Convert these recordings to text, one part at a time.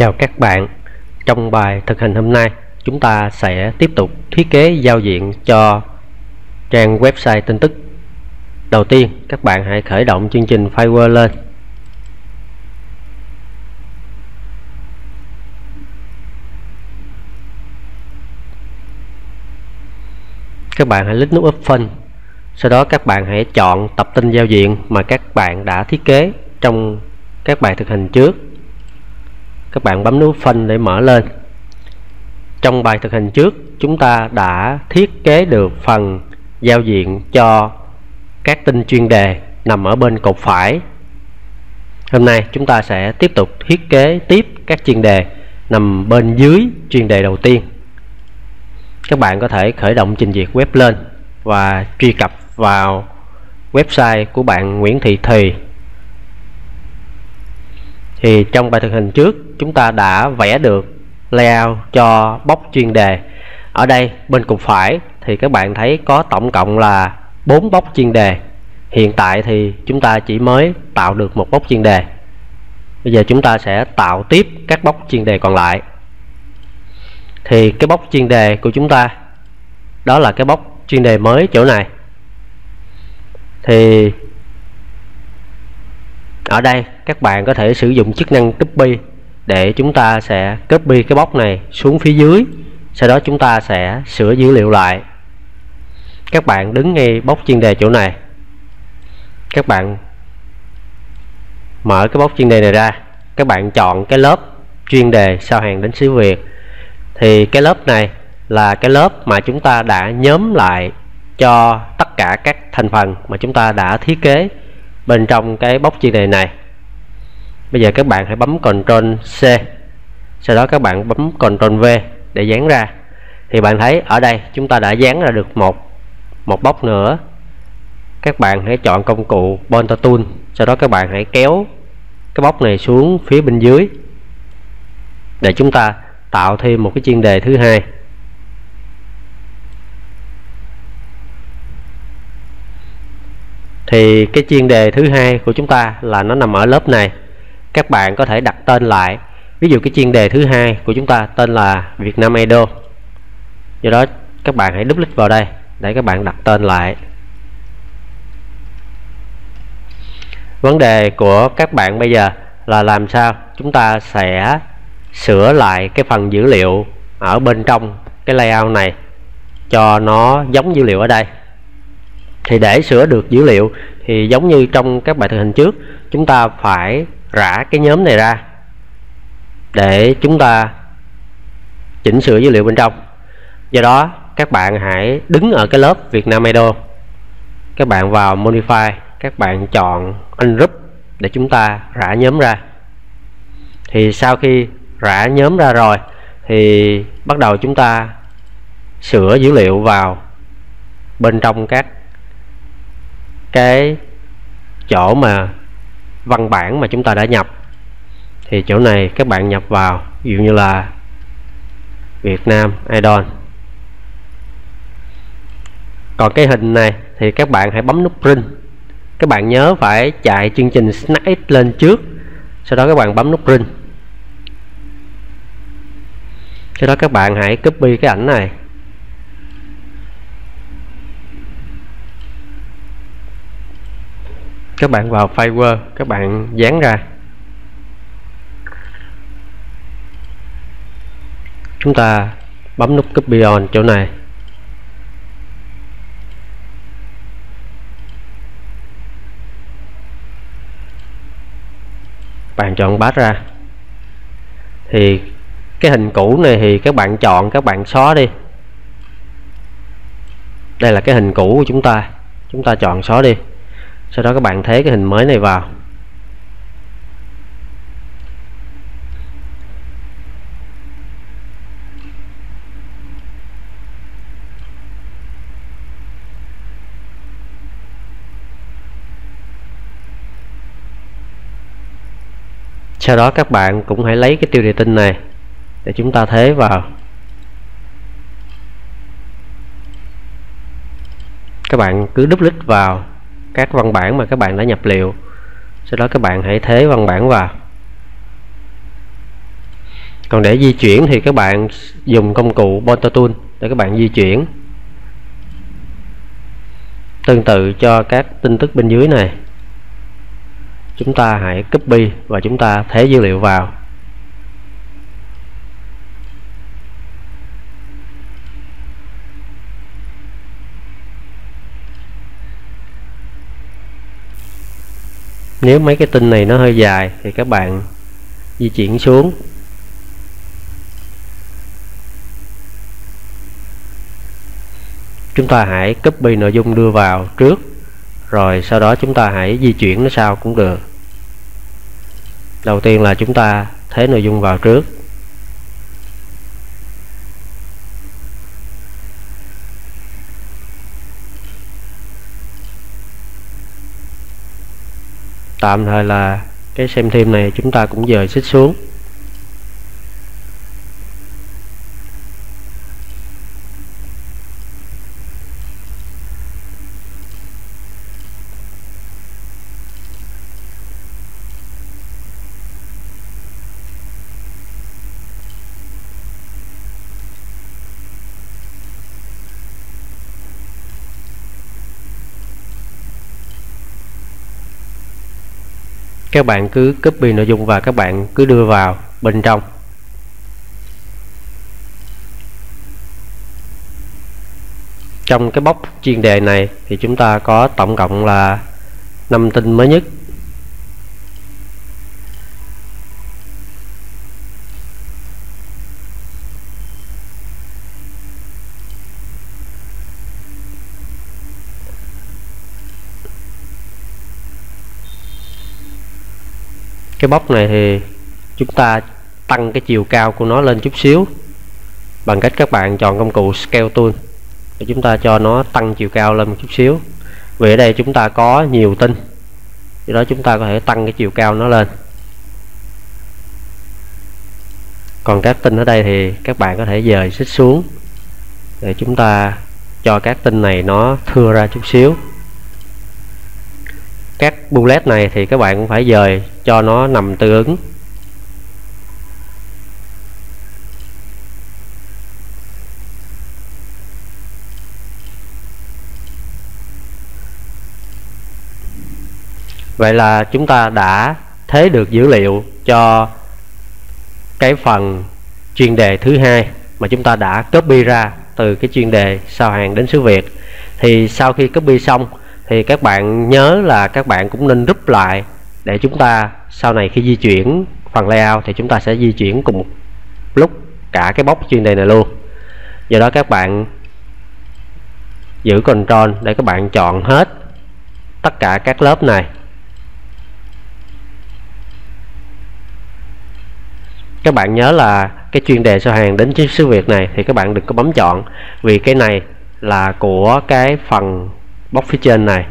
Chào các bạn. Trong bài thực hành hôm nay, chúng ta sẽ tiếp tục thiết kế giao diện cho trang website tin tức. Đầu tiên, các bạn hãy khởi động chương trình Firewall lên. Các bạn hãy lít nút Open. Sau đó, các bạn hãy chọn tập tin giao diện mà các bạn đã thiết kế trong các bài thực hành trước các bạn bấm nút phân để mở lên. Trong bài thực hành trước, chúng ta đã thiết kế được phần giao diện cho các tin chuyên đề nằm ở bên cột phải. Hôm nay chúng ta sẽ tiếp tục thiết kế tiếp các chuyên đề nằm bên dưới chuyên đề đầu tiên. Các bạn có thể khởi động trình duyệt web lên và truy cập vào website của bạn Nguyễn Thị Thùy. Thì trong bài thực hành trước chúng ta đã vẽ được layout cho box chuyên đề. Ở đây, bên cục phải, thì các bạn thấy có tổng cộng là 4 box chuyên đề. Hiện tại thì chúng ta chỉ mới tạo được một box chuyên đề. Bây giờ chúng ta sẽ tạo tiếp các box chuyên đề còn lại. Thì cái box chuyên đề của chúng ta, đó là cái box chuyên đề mới chỗ này. Thì ở đây, các bạn có thể sử dụng chức năng copy để chúng ta sẽ copy cái box này xuống phía dưới, sau đó chúng ta sẽ sửa dữ liệu lại. Các bạn đứng ngay bóc chuyên đề chỗ này. Các bạn mở cái bóc chuyên đề này ra. Các bạn chọn cái lớp chuyên đề sao hàng đến xứ Việt. Thì cái lớp này là cái lớp mà chúng ta đã nhóm lại cho tất cả các thành phần mà chúng ta đã thiết kế bên trong cái bóc chuyên đề này bây giờ các bạn hãy bấm Ctrl C, sau đó các bạn bấm Ctrl V để dán ra. Thì bạn thấy ở đây chúng ta đã dán ra được một một bóc nữa. Các bạn hãy chọn công cụ Pointer Tool, sau đó các bạn hãy kéo cái bóc này xuống phía bên dưới để chúng ta tạo thêm một cái chuyên đề thứ hai. Thì cái chuyên đề thứ hai của chúng ta là nó nằm ở lớp này các bạn có thể đặt tên lại. Ví dụ cái chuyên đề thứ hai của chúng ta tên là Việt Nam Idol do đó, các bạn hãy double click vào đây để các bạn đặt tên lại. Vấn đề của các bạn bây giờ là làm sao chúng ta sẽ sửa lại cái phần dữ liệu ở bên trong cái layout này cho nó giống dữ liệu ở đây. Thì để sửa được dữ liệu thì giống như trong các bài thực hành trước, chúng ta phải rã cái nhóm này ra để chúng ta chỉnh sửa dữ liệu bên trong. Do đó, các bạn hãy đứng ở cái lớp Việt Nam Idol các bạn vào Modify, các bạn chọn Ungroup để chúng ta rã nhóm ra. Thì sau khi rã nhóm ra rồi, thì bắt đầu chúng ta sửa dữ liệu vào bên trong các cái chỗ mà văn bản mà chúng ta đã nhập. Thì chỗ này các bạn nhập vào, ví dụ như là Việt Nam Idol còn cái hình này thì các bạn hãy bấm nút print. Các bạn nhớ phải chạy chương trình Snack lên trước, sau đó các bạn bấm nút print. Sau đó các bạn hãy copy cái ảnh này. Các bạn vào Fiverr các bạn dán ra. Chúng ta bấm nút copy on chỗ này. Bạn chọn bát ra. Thì cái hình cũ này thì các bạn chọn, các bạn xóa đi. Đây là cái hình cũ của chúng ta. Chúng ta chọn xóa đi sau đó các bạn thế cái hình mới này vào. Sau đó các bạn cũng hãy lấy cái tiêu đề tin này để chúng ta thế vào. Các bạn cứ đúp lít vào các văn bản mà các bạn đã nhập liệu. Sau đó các bạn hãy thế văn bản vào. Còn để di chuyển thì các bạn dùng công cụ Pointer Tool để các bạn di chuyển. Tương tự cho các tin tức bên dưới này. Chúng ta hãy copy và chúng ta thế dữ liệu vào. Nếu mấy cái tin này nó hơi dài thì các bạn di chuyển xuống. Chúng ta hãy copy nội dung đưa vào trước, rồi sau đó chúng ta hãy di chuyển nó sau cũng được. Đầu tiên là chúng ta thế nội dung vào trước. Tạm thời là cái xem thêm này chúng ta cũng dời xích xuống. Các bạn cứ copy nội dung và các bạn cứ đưa vào bên trong. Trong cái bóc chuyên đề này thì chúng ta có tổng cộng là 5 tin mới nhất. Cái bóc này thì chúng ta tăng cái chiều cao của nó lên chút xíu. Bằng cách các bạn chọn công cụ scale tool để chúng ta cho nó tăng chiều cao lên một chút xíu. Vì ở đây chúng ta có nhiều tinh. Do đó chúng ta có thể tăng cái chiều cao nó lên. Còn các tinh ở đây thì các bạn có thể dời xích xuống. Để chúng ta cho các tinh này nó thưa ra chút xíu. Các bullet này thì các bạn cũng phải dời cho nó nằm tương ứng Vậy là chúng ta đã thế được dữ liệu cho cái phần chuyên đề thứ hai mà chúng ta đã copy ra từ cái chuyên đề sao hàng đến xứ Việt. Thì sau khi copy xong, thì các bạn nhớ là các bạn cũng nên rút lại để chúng ta sau này khi di chuyển phần layout thì chúng ta sẽ di chuyển cùng một lúc cả cái bóc chuyên đề này luôn. Do đó các bạn giữ control để các bạn chọn hết tất cả các lớp này. Các bạn nhớ là cái chuyên đề sao hàng đến chiếc xứ Việt này thì các bạn đừng có bấm chọn vì cái này là của cái phần bóc phía trên này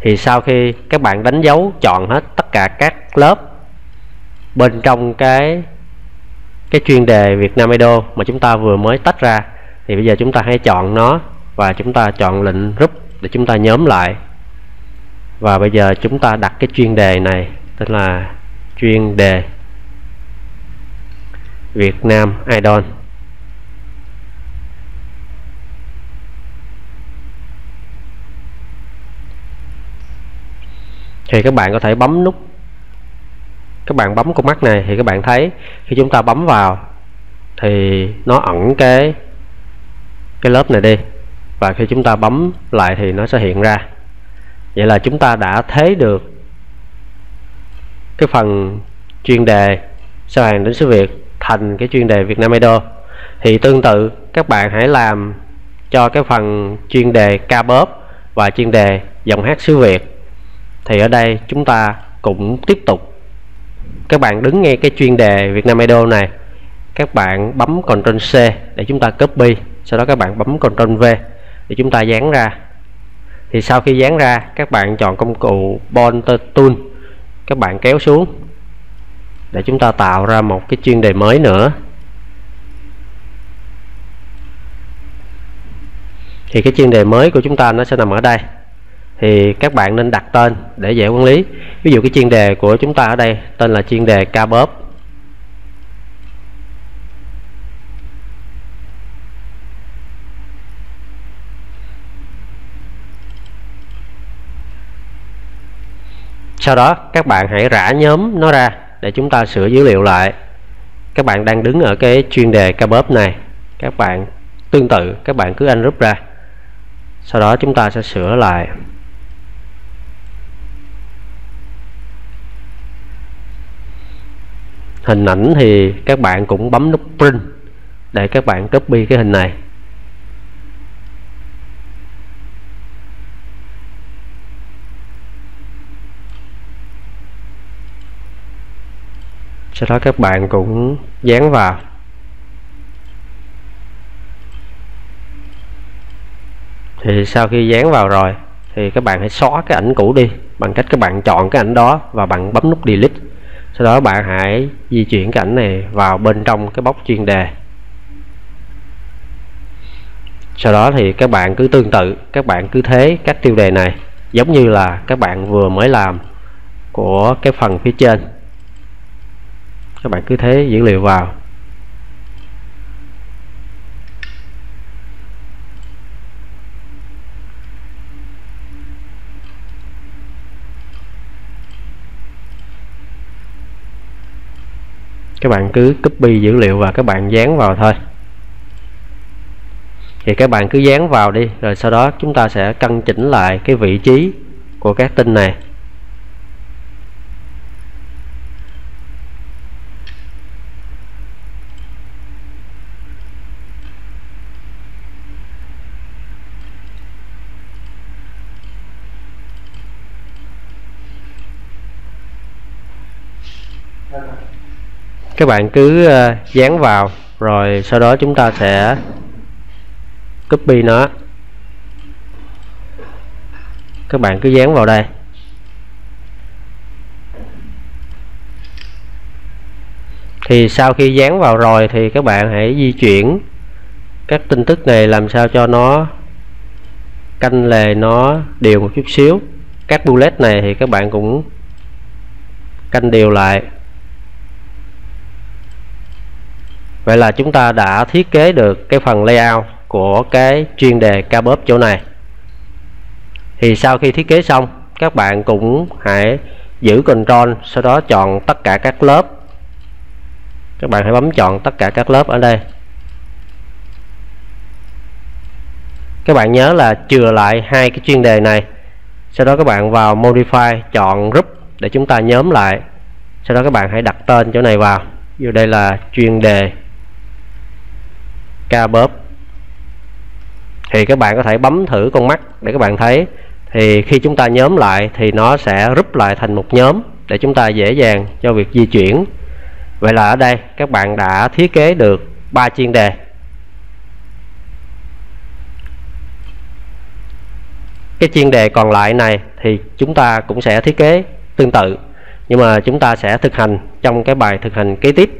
thì sau khi các bạn đánh dấu chọn hết tất cả các lớp bên trong cái cái chuyên đề Việt Nam Idol mà chúng ta vừa mới tách ra, thì bây giờ chúng ta hãy chọn nó và chúng ta chọn lệnh group để chúng ta nhóm lại. Và bây giờ chúng ta đặt cái chuyên đề này, tên là chuyên đề Việt Nam Idol thì các bạn có thể bấm nút, các bạn bấm con mắt này thì các bạn thấy khi chúng ta bấm vào thì nó ẩn cái cái lớp này đi. Và khi chúng ta bấm lại thì nó sẽ hiện ra. Vậy là chúng ta đã thấy được cái phần chuyên đề sao hàng đến xứ Việt thành cái chuyên đề Việt Nam Idol thì tương tự, các bạn hãy làm cho cái phần chuyên đề ca bóp và chuyên đề giọng hát xứ Việt thì ở đây chúng ta cũng tiếp tục. Các bạn đứng nghe cái chuyên đề Việt Nam Idol này, các bạn bấm Ctrl C để chúng ta copy, sau đó các bạn bấm Ctrl V để chúng ta dán ra. Thì sau khi dán ra, các bạn chọn công cụ Pointer Tool, các bạn kéo xuống để chúng ta tạo ra một cái chuyên đề mới nữa. Thì cái chuyên đề mới của chúng ta nó sẽ nằm ở đây thì các bạn nên đặt tên để dễ quản lý. Ví dụ cái chuyên đề của chúng ta ở đây, tên là chuyên đề ca bóp sau đó, các bạn hãy rã nhóm nó ra để chúng ta sửa dữ liệu lại. Các bạn đang đứng ở cái chuyên đề ca bóp này, các bạn tương tự, các bạn cứ anh rút ra. Sau đó chúng ta sẽ sửa lại. Hình ảnh thì các bạn cũng bấm nút print để các bạn copy cái hình này. Sau đó các bạn cũng dán vào. Thì sau khi dán vào rồi thì các bạn hãy xóa cái ảnh cũ đi bằng cách các bạn chọn cái ảnh đó và bạn bấm nút delete sau đó bạn hãy di chuyển cái ảnh này vào bên trong cái bóc chuyên đề. Sau đó thì các bạn cứ tương tự, các bạn cứ thế các tiêu đề này, giống như là các bạn vừa mới làm của cái phần phía trên. Các bạn cứ thế dữ liệu vào. Các bạn cứ copy dữ liệu và các bạn dán vào thôi. Thì các bạn cứ dán vào đi, rồi sau đó chúng ta sẽ căn chỉnh lại cái vị trí của các tin này. Các bạn cứ ờ, dán vào, rồi sau đó chúng ta sẽ copy nó. Các bạn cứ dán vào đây. Thì sau khi dán vào rồi thì các bạn hãy di chuyển các tin tức này làm sao cho nó canh lề, nó đều một chút xíu. Các bullet này thì các bạn cũng canh đều lại. Vậy là chúng ta đã thiết kế được cái phần layout của cái chuyên đề ca bóp chỗ này. Thì sau khi thiết kế xong, các bạn cũng hãy giữ control, sau đó chọn tất cả các lớp. Các bạn hãy bấm chọn tất cả các lớp ở đây. Các bạn nhớ là chừa lại hai cái chuyên đề này. Sau đó các bạn vào modify, chọn group để chúng ta nhóm lại. Sau đó các bạn hãy đặt tên chỗ này vào. Dù đây là chuyên đề ca bóp. Thì các bạn có thể bấm thử con mắt để các bạn thấy. Thì khi chúng ta nhóm lại thì nó sẽ rút lại thành một nhóm để chúng ta dễ dàng cho việc di chuyển. Vậy là ở đây các bạn đã thiết kế được ba chuyên đề. Cái chuyên đề còn lại này thì chúng ta cũng sẽ thiết kế tương tự, nhưng mà chúng ta sẽ thực hành trong cái bài thực hành kế tiếp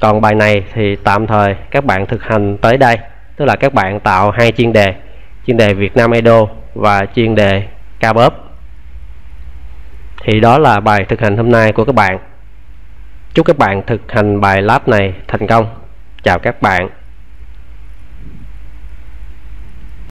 còn bài này thì tạm thời các bạn thực hành tới đây. Tức là các bạn tạo hai chuyên đề chuyên đề Việt Nam Idol và chuyên đề ca bóp thì đó là bài thực hành hôm nay của các bạn. Chúc các bạn thực hành bài lab này thành công. Chào các bạn.